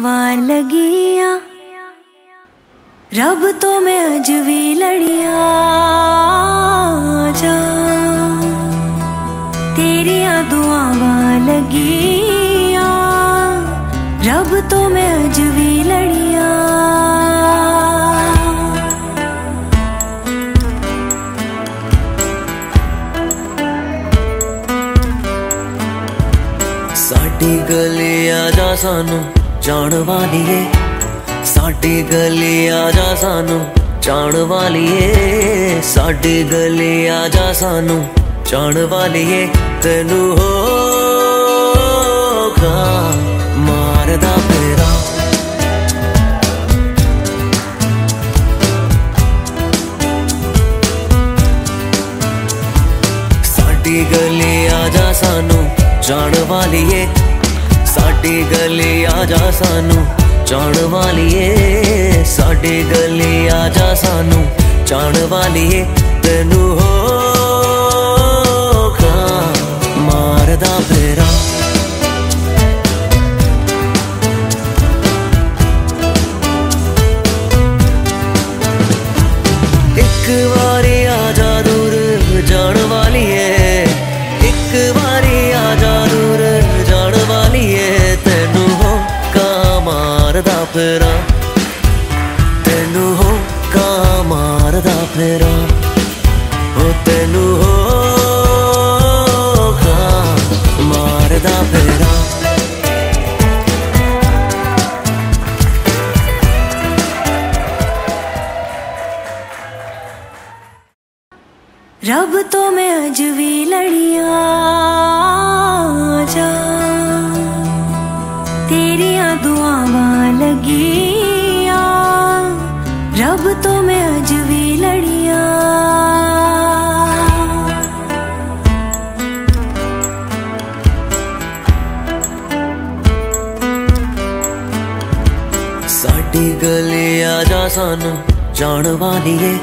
ਵਾਰ ਲੱਗੀਆਂ। ਰੱਬ ਤੋਂ ਮੈਂ ਅਜ ਵੀ ਲੜੀਆਂ ਜਾ। ਤੇਰੀਆਂ ਦੁਆਵਾਂ ਲਗੀਆਂ। ਰੱਬ ਤੋਂ ਮੈਂ ਅਜ ਵੀ ਲੜੀਆਂ। ਸਾਡੀ ਗਲੀ ਆ ਜਾ ਸਾਨੂੰ ਜਾਣ ਵਾਲੀਏ। ਸਾਡੀ ਗਲੀ ਆ ਜਾ ਸਾਨੂੰ ਜਾਣ ਵਾਲੀਏ। ਸਾਡੀ ਗਲੀ ਆ ਜਾ ਸਾਨੂੰ ਜਾਣ ਵਾਲੀਏ। ਤੈਨੂੰ ਹੋਗਾ ਮਾਰਦਾ ਫੇਰਾ ਸਾਡੀ ਗਲੀ ਆ ਜਾ ਸਾਨੂੰ ਜਾਣ ਵਾਲੀਏ। ਸਾਡੀ ਗਲੀ ਆ ਜਾ ਸਾਨੂੰ ਜਾਣ ਵਾਲੀਏ, ਸਾਡੀ ਗਲੀ ਆ ਜਾ ਸਾਨੂੰ ਜਾਣ ਵਾਲੀਏ, ਤੈਨੂੰ ਹੋਗਾ ਫੇਰਾ ਤੈਨੂੰ ਹੋ ਕਾ ਮਾਰਦਾ ਫੇਰਾ। ਉਹ ਤੈਨੂੰ ਹੋ ਕਾ ਮਾਰਦਾ ਫੇਰਾ। ਰੱਬ ਤੋਂ ਮੈਂ ਅਜ ਵੀ ਲੜੀਆਂ, ਜਾ ਤੇਰੀਆਂ ਦੁਆਵਾਂ ਲੱਗੀਆਂ। ਰੱਬ ਤੋਂ ਮੈਂ ਅਜ ਵੀ ਲੜੀਆਂ। ਸਾਡੀ ਗਲੀ ਆ ਜਾ ਸਾਨੂੰ, ਜਾਣ ਵਾਲੀਏ।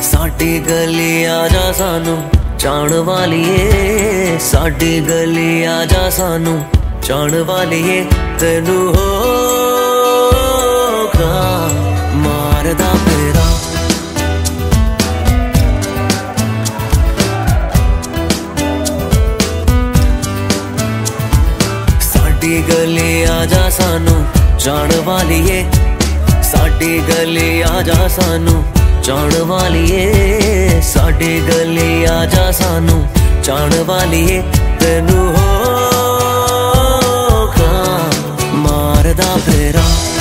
ਸਾਡੀ ਗਲੀ ਆ ਜਾ ਸਾਨੂੰ, ਜਾਣ ਵਾਲੀਏ। ਸਾਡੀ ਗਲੀ ਆ ਜਾ ਸਾਨੂੰ ਜਾਣ ਵਾਲੀਏ ਤੈਨੂੰ ਹੋਗਾ ਮਾਰਦਾ ਫੇਰਾ ਸਾਡੀ ਗਲੀ ਆ ਜਾ ਸਾਨੂੰ ਜਾਣ ਵਾਲੀਏ। ਸਾਡੀ ਗਲੀ ਆ ਜਾ ਸਾਨੂੰ ਜਾਣ ਵਾਲੀਏ। ਸਾਡੀ ਗਲੀ ਆ ਜਾ ਸਾਨੂੰ ਜਾਣ ਵਾਲੀਏ। ਤੈਨੂੰ ਹੋ ਮਾਰਦਾ ਫੇਰਾ